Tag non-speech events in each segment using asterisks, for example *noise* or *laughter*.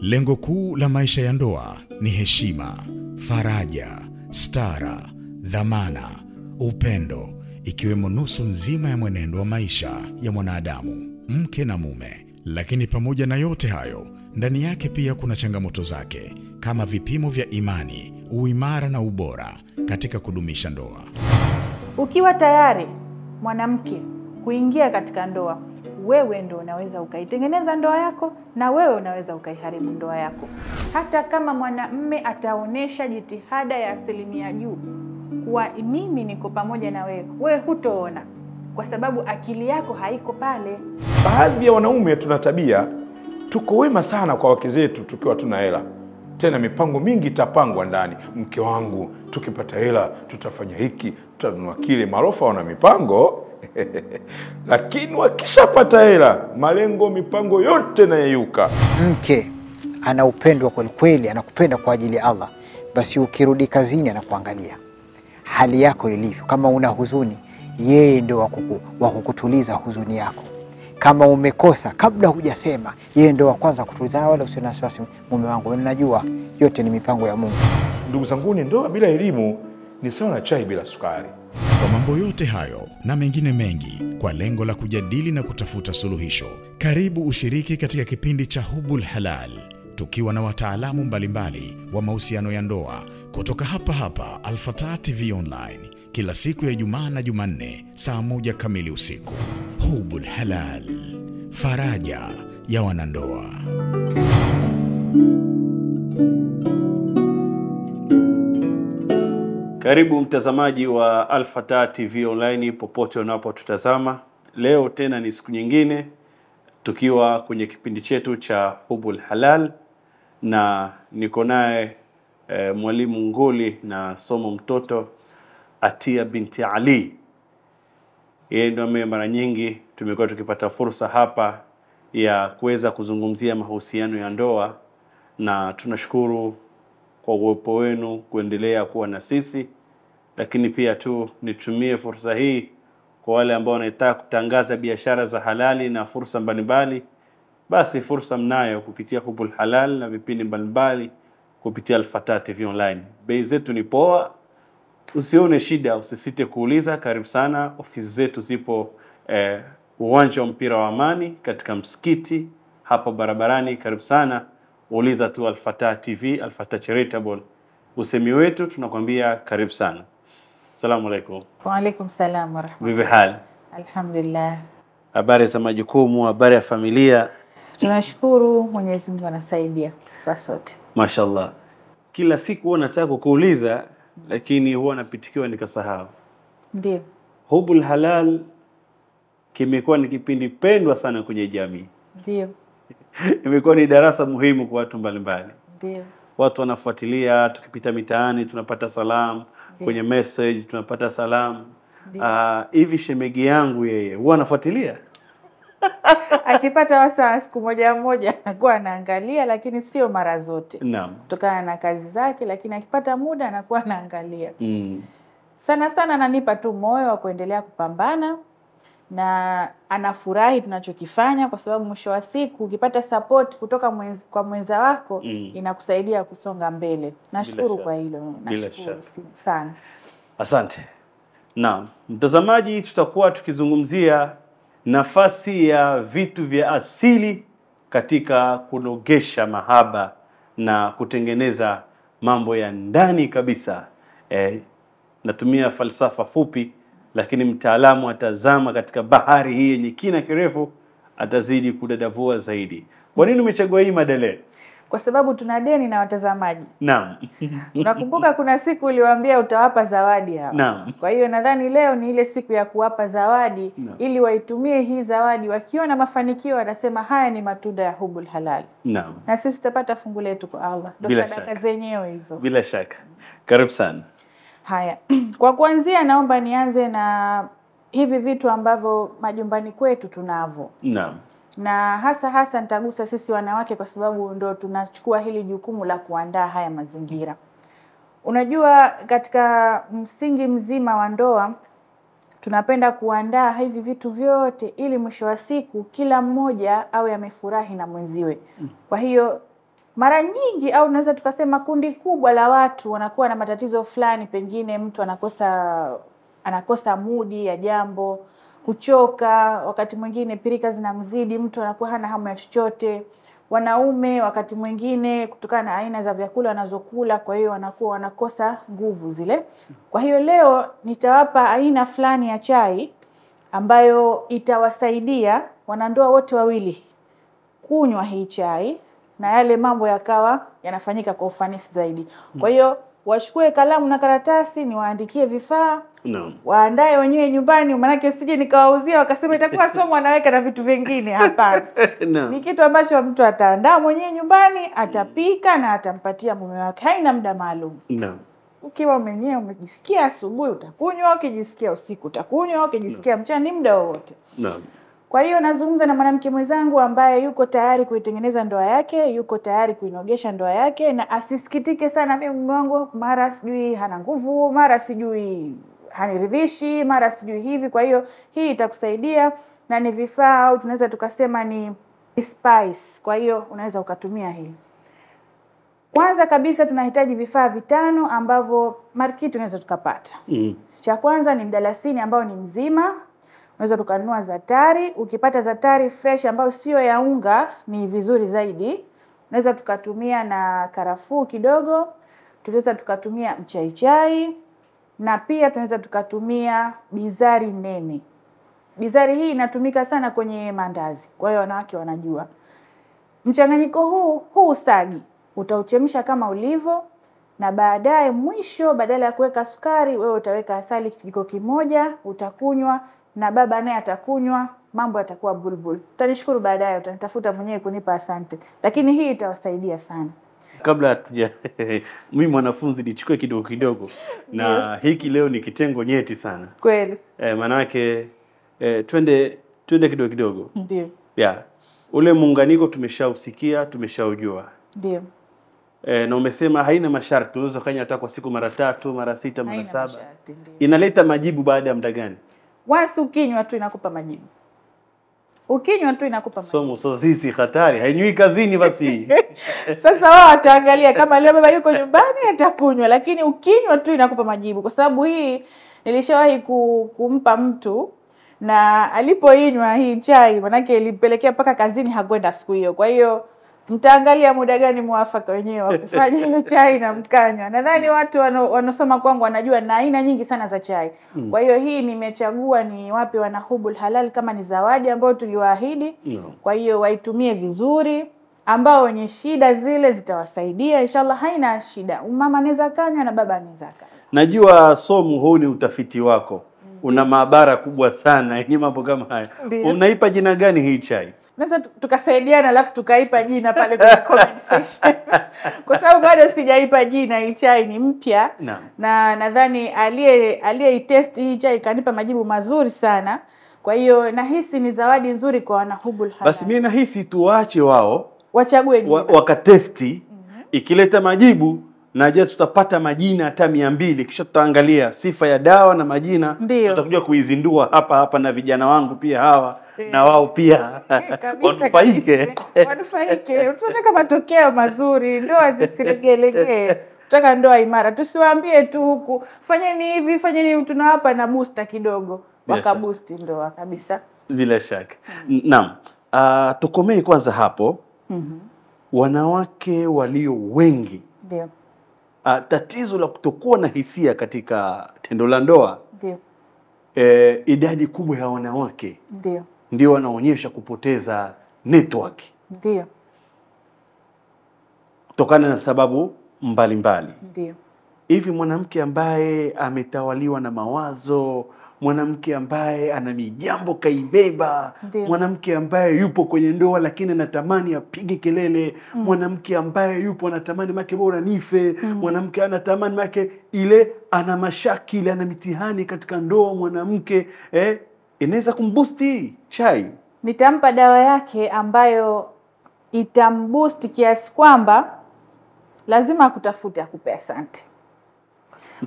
Lengo kuu la maisha ya ndoa ni heshima, faraja, stara, dhamana, upendo, ikiwemo nusu nzima ya mwenendo wa maisha ya mwanadamu, mke na mume. Lakini pamoja na yote hayo, ndani yake pia kuna changamoto zake kama vipimo vya imani, uimara na ubora katika kudumisha ndoa. Ukiwa tayari mwanamke kuingia katika ndoa, wewe ndo unaweza ukaitengeneza ndoa yako na wewe unaweza ukaiharibu ndoa yako. Hata kama mwanamme ataonyesha jitihada ya asilimia juu kuwa mimi niko pamoja na wewe, wewe hutoona kwa sababu akili yako haiko pale. Baadhi ya wanaume tuna tabia, tuko wema sana kwa wake zetu tukiwa tuna hela, tena mipango mingi itapangwa ndani. Mke wangu, tukipata hela tutafanya hiki, tutanunua kile. Marofa wana mipango *laughs* lakini wakishapata hela, malengo, mipango yote nayeyuka. Mke ana upendwa kweli kweli, anakupenda kwa ajili ya Allah, basi ukirudi kazini anakuangalia hali yako ilivyo. Kama una huzuni, yeye ndo wa kukutuliza huzuni yako. Kama umekosa, kabla hujasema, yeye ndo wa kwanza kutuliza. "Ah, Wala usio na wasiwasi, mume wangu, najua yote ni mipango ya Mungu. Ndugu zanguni, ndoa bila elimu ni sawa na chai bila sukari. Kwa mambo yote hayo na mengine mengi, kwa lengo la kujadili na kutafuta suluhisho, karibu ushiriki katika kipindi cha Hubul Halal, tukiwa na wataalamu mbalimbali wa mahusiano ya ndoa kutoka hapa hapa Alfatah TV Online, kila siku ya Ijumaa na Jumanne saa moja kamili usiku. Hubul Halal, faraja ya wanandoa. Karibu mtazamaji wa Alfatah TV Online popote unapotutazama. Leo tena ni siku nyingine tukiwa kwenye kipindi chetu cha Hubul Halal na niko naye e, mwalimu nguli na somo mtoto Atia binti Ali. Yeye ndio ambaye mara nyingi tumekuwa tukipata fursa hapa ya kuweza kuzungumzia mahusiano ya ndoa na tunashukuru kwa uwepo wenu kuendelea kuwa na sisi, lakini pia tu nitumie fursa hii kwa wale ambao wanataka kutangaza biashara za halali na fursa mbalimbali, basi fursa mnayo kupitia Hubul Halal na vipindi mbalimbali kupitia Alfataa TV Online. Bei zetu ni poa, usione shida, usisite kuuliza. Karibu sana, ofisi zetu zipo eh, uwanja wa mpira wa Amani katika msikiti hapa barabarani. Karibu sana, uliza tu alfata TV, Alfatah Charitable. Usemi wetu tunakwambia karibu sana. Salamu alaikum. Waalaikum salam warahmatullahi. Vipi hali? Alhamdulillah, Habari za majukumu, habari ya familia? tunashukuru Mwenyezi Mungu anasaidia kwa sote. Mashallah. Kila siku huwa nataka kukuuliza lakini huwa napitikiwa nikasahau. Ndio, Hubul Halal kimekuwa ni kipindi pendwa sana kwenye jamii. ndio, Imekuwa ni darasa muhimu kwa watu mbalimbali. ndio, Watu wanafuatilia, tukipita mitaani tunapata salamu, kwenye message tunapata salamu. Hivi uh, hivi shemegi yangu yeye huwa anafuatilia? *laughs* akipata wasaa siku moja moja anakuwa anaangalia, lakini sio mara zote Naam. kutokana na kazi zake, lakini akipata muda anakuwa anaangalia. Mm. Sana sana ananipa tu moyo wa kuendelea kupambana na anafurahi tunachokifanya, kwa sababu mwisho wa siku ukipata support kutoka mwenz, kwa mwenza wako Mm. inakusaidia kusonga mbele. Nashukuru kwa hilo, nashukuru sana. Asante. na mtazamaji, tutakuwa tukizungumzia nafasi ya vitu vya asili katika kunogesha mahaba na kutengeneza mambo ya ndani kabisa. Eh, natumia falsafa fupi, lakini mtaalamu atazama katika bahari hii yenye kina kirefu, atazidi kudadavua zaidi. Kwa nini umechagua hii mada leo? Kwa sababu tuna deni na watazamaji. Naam. *laughs* Nakumbuka kuna siku uliwaambia utawapa zawadi hawa. Naam. Kwa hiyo nadhani leo ni ile siku ya kuwapa zawadi Naam. ili waitumie hii zawadi, wakiona mafanikio wanasema haya ni matunda ya hubul halal, Naam. na sisi tutapata fungu letu kwa Allah. Ndio sadaka zenyewe hizo. Bila shaka. Karibu sana. Haya, *clears throat* kwa kuanzia, naomba nianze na hivi vitu ambavyo majumbani kwetu tunavyo Naam. na hasa hasa nitagusa sisi wanawake kwa sababu ndo tunachukua hili jukumu la kuandaa haya mazingira. Unajua, katika msingi mzima wa ndoa tunapenda kuandaa hivi vitu vyote ili mwisho wa siku kila mmoja awe amefurahi na mwenziwe. Kwa hiyo mara nyingi au naweza tukasema kundi kubwa la watu wanakuwa na matatizo fulani, pengine mtu anakosa anakosa mudi ya jambo, kuchoka, wakati mwingine pirika zinamzidi, mtu anakuwa hana hamu ya chochote. Wanaume wakati mwingine kutokana na aina za vyakula wanazokula, kwa hiyo wanakuwa wanakosa nguvu zile. Kwa hiyo leo nitawapa aina fulani ya chai ambayo itawasaidia wanandoa wote wawili kunywa hii chai na yale mambo yakawa yanafanyika kwa ufanisi zaidi. Kwa hiyo wachukue kalamu na karatasi, niwaandikie vifaa no. waandae wenyewe nyumbani, maanake sije nikawauzia wakasema itakuwa somo anaweka na vitu vingine. Hapana, *laughs* no. ni kitu ambacho mtu ataandaa mwenyewe nyumbani, atapika na atampatia mume wake, haina muda maalum. no. Ukiwa mwenyewe umejisikia asubuhi utakunywa, ukijisikia usiku utakunywa, ukijisikia no. mchana, ni muda wowote. Naam. Kwa hiyo nazungumza na mwanamke mwenzangu ambaye yuko tayari kuitengeneza ndoa yake, yuko tayari kuinogesha ndoa yake, na asisikitike sana, mimi mume wangu mara sijui hana nguvu, mara sijui haniridhishi, mara sijui hivi. Kwa hiyo hii itakusaidia na ni vifaa au tunaweza tukasema ni spice. Kwa hiyo unaweza ukatumia hii. Kwanza kabisa tunahitaji vifaa vitano ambavyo marketi tunaweza tukapata. Mm. Cha kwanza ni mdalasini ambao ni mzima, unaweza tukanunua zatari. Ukipata zatari fresh ambayo sio ya unga ni vizuri zaidi. Unaweza tukatumia na karafuu kidogo, tunaweza tukatumia mchaichai na pia tunaweza tukatumia bizari nene. Bizari hii inatumika sana kwenye mandazi kwa hiyo wanawake wanajua. Mchanganyiko huu huu usagi utauchemsha kama ulivyo, na baadaye mwisho, badala ya kuweka sukari, wewe utaweka asali kijiko kimoja, utakunywa na baba naye atakunywa, mambo yatakuwa bulbul. Utanishukuru baadaye, utanitafuta mwenyewe kunipa asante, lakini hii itawasaidia sana. Kabla hatuja *laughs* mimi mwanafunzi nichukue kidogo kidogo, na hiki leo ni kitengo nyeti sana. Kweli. E, maanake e, twende twende kidogo kidogo. Ndio, yeah. Ule muunganiko tumeshausikia tumeshaujua. Ndio, e, na umesema haina masharti, unaweza kufanya hata kwa siku mara tatu mara sita mara haina saba. masharti. Inaleta majibu baada ya muda gani? Once ukinywa tu inakupa majibu, ukinywa tu inakupa majibu. Somo so sisi hatari hainywi kazini basi *laughs* Sasa wao wataangalia kama leo baba yuko nyumbani atakunywa, lakini ukinywa tu inakupa majibu, kwa sababu hii nilishawahi ku, kumpa mtu na alipoinywa hii chai, manake ilipelekea mpaka kazini hakwenda siku hiyo. Kwa hiyo mtaangalia muda gani mwafaka wenyewe wa kufanya hiyo *laughs* chai na mkanywa. Nadhani watu wano- wanaosoma kwangu wanajua na aina nyingi sana za chai. Kwa hiyo hii nimechagua ni wapi wana Hubul Halal kama ni zawadi ambayo tuliwaahidi. No. Kwa hiyo waitumie vizuri, ambao wenye shida zile zitawasaidia inshallah, haina shida. Mama anaweza kanywa na baba anaweza kanywa. Najua somu, huu ni utafiti wako, una maabara kubwa sana *laughs* yenye mambo kama haya. Unaipa jina gani hii chai? Naweza tu- tukasaidiana, alafu tukaipa jina pale kwenye *laughs* comment section, kwa sababu bado sijaipa jina. Hii chai ni mpya Naam. na nadhani aliye aliyeitest hii chai kanipa majibu mazuri sana. Kwa hiyo nahisi ni zawadi nzuri kwa wanahubul halal. Basi mimi nahisi tuwaache wao wachague jina. wa, wakatesti mm -hmm. ikileta majibu najua tutapata majina hata mia mbili. Kisha tutaangalia sifa ya dawa na majina. Ndiyo. tutakuja kuizindua hapa hapa na vijana wangu pia hawa e, na wao pia. E, *laughs* wanufaike. Wanufaike. Tunataka matokeo mazuri, ndoa zisilegelegee. Tunataka ndoa imara, tusiwaambie tu huku fanyeni hivi fanyeni tunawapa na busta kidogo, wakabusti ndoa kabisa. bila shaka. Naam. Uh, tukomee kwanza hapo. Hmm. wanawake walio wengi. Ndio, uh, tatizo la kutokuwa na hisia katika tendo la ndoa. Ndio, eh, idadi kubwa ya wanawake ndio, ndio wanaonyesha kupoteza network. Ndio, kutokana na sababu mbalimbali. Ndio, hivi mwanamke ambaye ametawaliwa na mawazo mwanamke ambaye ana mijambo kaibeba mwanamke ambaye yupo kwenye ndoa lakini anatamani apige kelele mwanamke ambaye yupo anatamani make bora nife mwanamke anatamani make ile ana mashakili ana mitihani katika ndoa mwanamke eh, inaweza kumbusti chai. Nitampa dawa yake ambayo itambusti kiasi kwamba lazima akutafute akupe asante.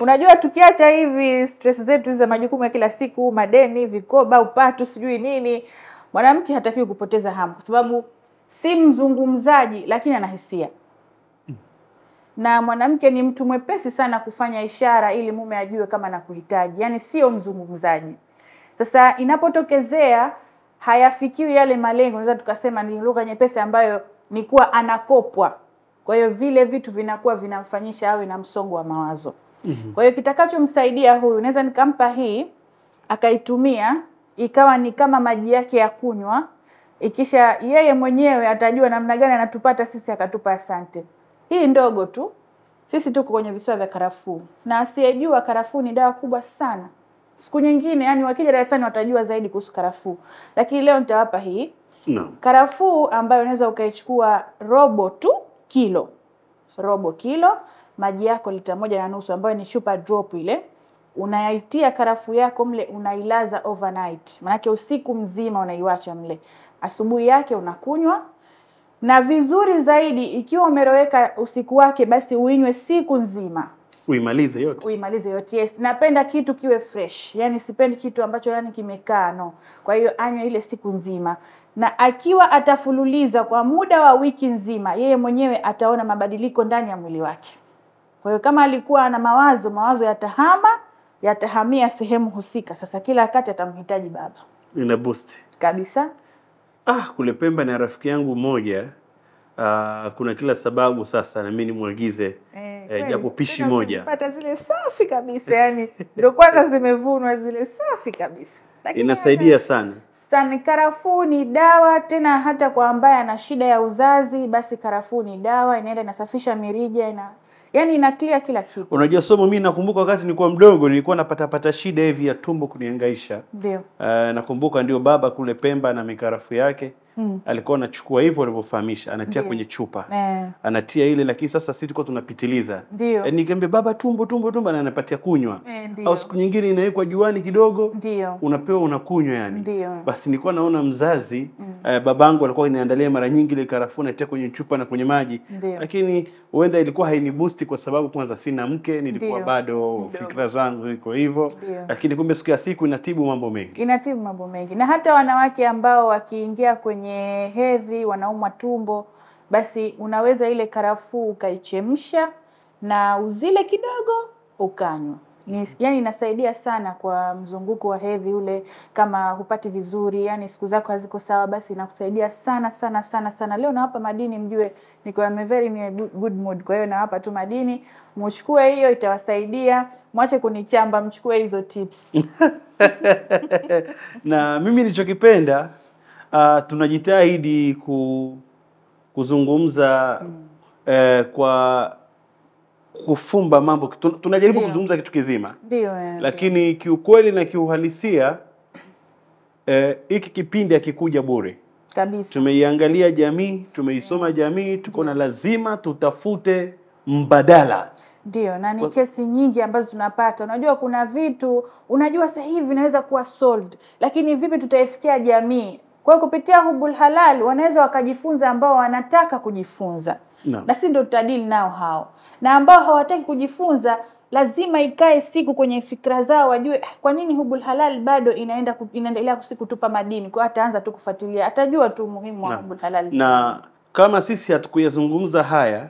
Unajua, tukiacha hivi stress zetu za majukumu ya kila siku, madeni, vikoba, upatu, sijui nini, mwanamke hatakiwi kupoteza hamu, kwa sababu si mzungumzaji, lakini ana hisia. na mwanamke ni mtu mwepesi sana kufanya ishara ili mume ajue kama nakuhitaji, yaani sio mzungumzaji. Sasa inapotokezea hayafikiwi yale malengo, naweza tukasema ni lugha nyepesi ambayo ni kuwa anakopwa. Kwa hiyo vile vitu vinakuwa vinamfanyisha awe na msongo wa mawazo. Kwa hiyo kitakachomsaidia huyu, naweza nikampa hii akaitumia ikawa ni kama maji yake ya kunywa, ikisha yeye mwenyewe atajua namna gani anatupata sisi, akatupa asante. Hii ndogo tu, sisi tuko kwenye visiwa vya karafuu, na asiyejua karafuu ni dawa kubwa sana. Siku nyingine, yani wakija darasani watajua zaidi kuhusu karafuu, lakini leo nitawapa hii Naam. karafuu ambayo unaweza ukaichukua robo tu kilo, robo kilo, maji yako lita moja na nusu, ambayo ni chupa drop ile, unaitia karafu yako mle, unailaza overnight, manake usiku mzima unaiwacha mle, asubuhi yake unakunywa na vizuri zaidi, ikiwa umeroweka usiku wake, basi uinywe siku nzima Uimalize yote. uimalize yote. Yes, napenda kitu kiwe fresh, yani sipendi kitu ambacho yani kimekaa no. Kwa hiyo anywe ile siku nzima, na akiwa atafululiza kwa muda wa wiki nzima, yeye mwenyewe ataona mabadiliko ndani ya mwili wake. Kwa hiyo kama alikuwa ana mawazo, mawazo yatahama, yatahamia sehemu husika. Sasa kila wakati atamhitaji baba Ina boost. kabisa. Ah, kule Pemba na rafiki yangu mmoja ah, kuna kila sababu sasa na mimi nimwagize eh, eh, japo pishi moja pata zile safi kabisa, yani *laughs* ndio kwanza zimevunwa zile safi kabisa, Lakini inasaidia sana. Sana karafuu ni dawa tena, hata kwa ambaye ana shida ya uzazi, basi karafuu ni dawa, inaenda inasafisha mirija, ina yani ina clear kila kitu. Unajua somo, mimi nakumbuka wakati nilikuwa mdogo nilikuwa napata pata shida hivi ya tumbo kuniangaisha. Ndio. Uh, nakumbuka ndio baba kule Pemba na mikarafu yake Mm. alikuwa anachukua hivyo alivyofahamisha anatia Ndiyo. kwenye chupa Eh, anatia ile, lakini sasa sisi tulikuwa tunapitiliza. e, nikiambia nikamwambia baba, tumbo tumbo tumbo, na anapatia kunywa Eh, au siku nyingine inawekwa juani kidogo, Ndiyo. unapewa unakunywa yani. Ndiyo. Basi nilikuwa naona mzazi eh, babangu alikuwa aniandalia mara nyingi ile karafuu natia kwenye chupa na kwenye maji, Ndiyo. lakini huenda ilikuwa hainibusti kwa sababu kwanza sina mke, nilikuwa Ndiyo. bado fikra zangu ziko hivyo, lakini kumbe siku ya siku inatibu mambo mengi. Inatibu mambo mengi, na hata wanawake ambao wakiingia kwenye hedhi wanaumwa tumbo, basi unaweza ile karafuu ukaichemsha na uzile kidogo ukanywa. Ni, yani inasaidia sana kwa mzunguko wa hedhi ule, kama hupati vizuri, yani siku zako haziko sawa, basi inakusaidia sana sana sana sana. Leo nawapa madini, mjue niko I'm very in good mood, kwa hiyo nawapa tu madini, mchukue hiyo, itawasaidia. Mwache kunichamba, mchukue hizo tips. *laughs* na mimi nilichokipenda uh, tunajitahidi ku, kuzungumza mm. eh, kwa kufumba mambo tun- tunajaribu Dio. kuzungumza kitu kizima Dio, ya, lakini Dio. kiukweli na kiuhalisia eh, hiki kipindi akikuja bure kabisa. tumeiangalia jamii tumeisoma jamii tuko na lazima tutafute mbadala Ndio, na ni kesi nyingi ambazo tunapata. Unajua kuna vitu unajua sasa hivi vinaweza kuwa solved, lakini vipi tutaifikia jamii? Kwa hiyo kupitia Hubul Halal wanaweza wakajifunza ambao wanataka kujifunza no. na si ndio tutadili nao hao, na ambao hawataki kujifunza lazima ikae siku kwenye fikra zao, wajue "Ah, kwa nini Hubul Halal bado inaenda ku- inaendelea kusi kutupa madini. Kwa ataanza tu kufuatilia, atajua tu umuhimu wa no. Hubul Halal. na kama sisi hatukuyazungumza haya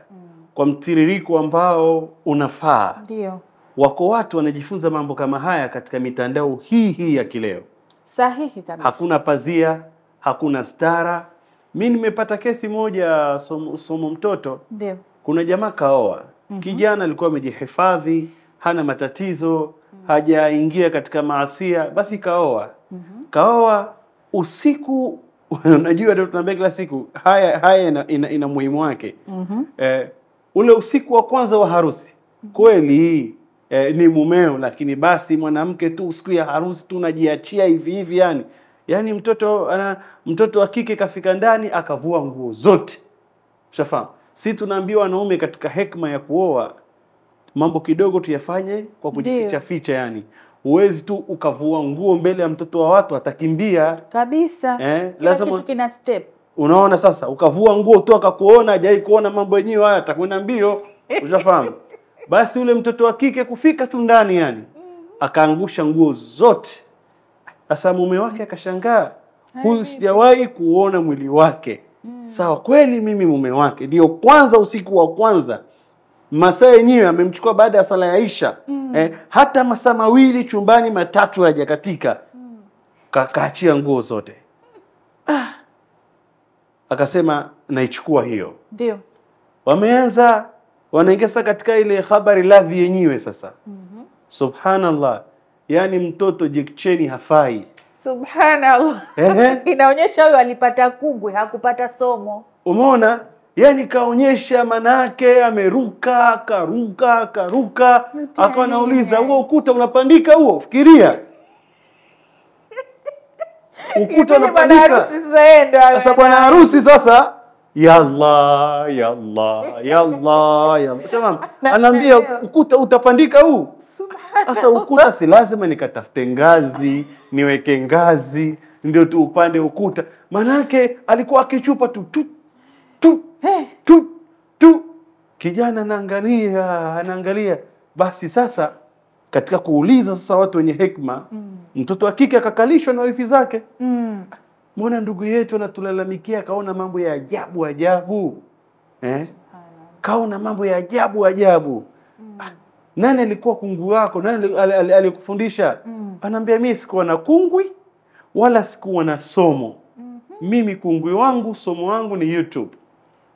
kwa mtiririko ambao unafaa Ndio wako watu wanajifunza mambo kama haya katika mitandao hii hii ya kileo sahihi kabisa. hakuna pazia hakuna stara mi nimepata kesi moja somo, somo mtoto Ndiyo. kuna jamaa kaoa mm -hmm. kijana alikuwa amejihifadhi hana matatizo mm -hmm. hajaingia katika maasia basi kaoa mm -hmm. kaoa usiku *laughs* unajua tunaambia kila siku haya haya ina, ina, ina muhimu wake mm -hmm. eh, ule usiku wa kwanza wa harusi kweli eh, ni mumeo lakini basi mwanamke tu siku ya harusi tu unajiachia hivi hivi yani yani mtoto ana mtoto wa kike kafika ndani akavua nguo zote Ushafahamu? Si tunaambiwa wanaume katika hekma ya kuoa mambo kidogo tuyafanye kwa kujificha ficha yani. Huwezi tu ukavua nguo mbele ya mtoto wa watu atakimbia. kabisa. Eh, lazima- kitu kina step. Unaona sasa ukavua nguo tu akakuona hajai kuona mambo yenyewe haya atakwenda mbio. Ushafahamu? *laughs* Basi ule mtoto wa kike kufika tu ndani yani akaangusha nguo zote. Sasa mume wake akashangaa, huyu sijawahi kuona mwili wake. Mm. Sawa, kweli mimi mume wake ndio kwanza usiku wa kwanza masaa yenyewe amemchukua baada ya sala ya isha Mm. eh, hata masaa mawili chumbani matatu hajakatika Mm. kaachia nguo zote ah. akasema naichukua hiyo Ndio. wameanza wanaingia katika ile habari ladhi yenyewe sasa Mm -hmm. subhanallah yaani mtoto jekcheni hafai. Subhanallah. Ehe. *laughs* Inaonyesha huyo alipata kungwe, hakupata somo. umeona? Yaani kaonyesha manake ameruka karuka karuka akawa anauliza huo ukuta unapandika huo? Fikiria. *laughs* Ukuta unapandika. sasa bwana harusi sasa yalla yalla yalla yalla tamam Na- anaambia ukuta utapandika huu. Sasa ukuta si lazima nikatafute ngazi niweke ngazi ndio tu upande ukuta. Manake alikuwa akichupa tu tu tu tu tu. Kijana anaangalia anaangalia basi sasa katika kuuliza sasa watu wenye hekma mtoto wa kike akakalishwa na wifi zake. Mm. Mbona ndugu yetu anatulalamikia kaona mambo ya ajabu ajabu? Eh? kaona mambo ya ajabu ajabu. Ah, nani alikuwa kungu wako? Nani ali- ali- ali- alikufundisha? Anaambia mimi sikuwa na kungwi wala sikuwa na somo. Mm -hmm. mimi kungwi wangu somo wangu ni youtube.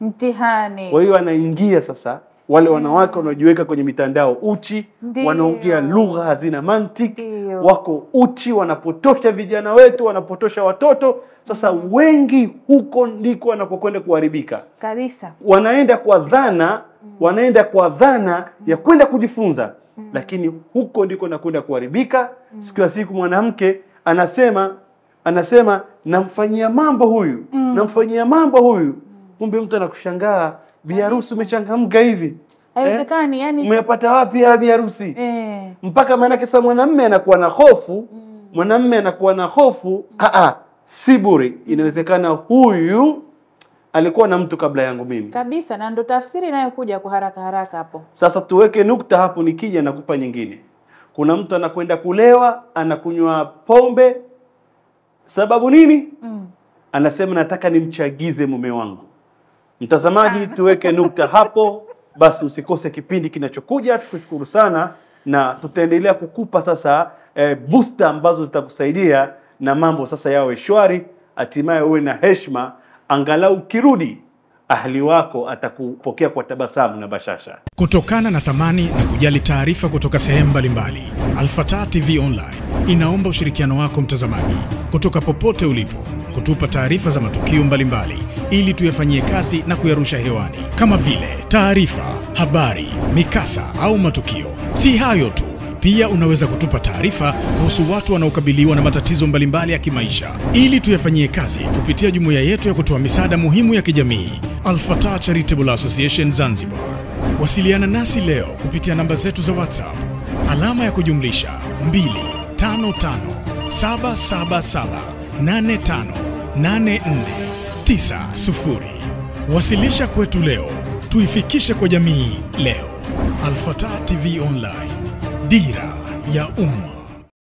Mtihani. kwa hiyo anaingia sasa wale wanawake wanaojiweka kwenye mitandao uchi wanaongea lugha hazina mantiki wako uchi wanapotosha vijana wetu wanapotosha watoto. Sasa wengi huko ndiko wanapokwenda kuharibika. Kabisa. wanaenda kwa dhana wanaenda kwa dhana ya kwenda kujifunza. Lakini huko ndiko nakwenda kuharibika. Siku ya siku mwanamke anasema anasema namfanyia mambo huyu namfanyia mambo huyu. Kumbe mtu anakushangaa biharusi umechangamka hivi. Haiwezekani, yani umepata wapi ya biharusi eh, mpaka maanake sa mwanamme anakuwa na hofu. Mwanamme anakuwa na hofu. Aa, si bure. Inawezekana huyu alikuwa na mtu kabla yangu mimi. Kabisa, na ndo tafsiri inayokuja kwa haraka haraka hapo. sasa tuweke nukta hapo nikija nakupa nyingine. Kuna mtu anakwenda kulewa anakunywa pombe. Sababu nini? Mm. anasema nataka nimchagize mume wangu mtazamaji tuweke nukta hapo. Basi usikose kipindi kinachokuja. Tukushukuru sana na tutaendelea kukupa sasa e, booster ambazo zitakusaidia na mambo sasa yawe shwari. Hatimaye uwe na heshima. Angalau kirudi ahli wako atakupokea kwa tabasamu na bashasha. Kutokana na thamani na kujali taarifa kutoka sehemu mbalimbali, Alfata TV Online inaomba ushirikiano wako mtazamaji, kutoka popote ulipo, kutupa taarifa za matukio mbalimbali ili tuyafanyie kazi na kuyarusha hewani, kama vile taarifa, habari, mikasa au matukio. Si hayo tu, pia unaweza kutupa taarifa kuhusu watu wanaokabiliwa na matatizo mbalimbali ya kimaisha ili tuyafanyie kazi kupitia jumuiya yetu ya kutoa misaada muhimu ya kijamii, Alfatah Charitable Association Zanzibar. Wasiliana nasi leo kupitia namba zetu za WhatsApp alama ya kujumlisha 255787858490. Wasilisha kwetu leo, tuifikishe kwa jamii leo. Al-Fatah TV Online, dira ya umma.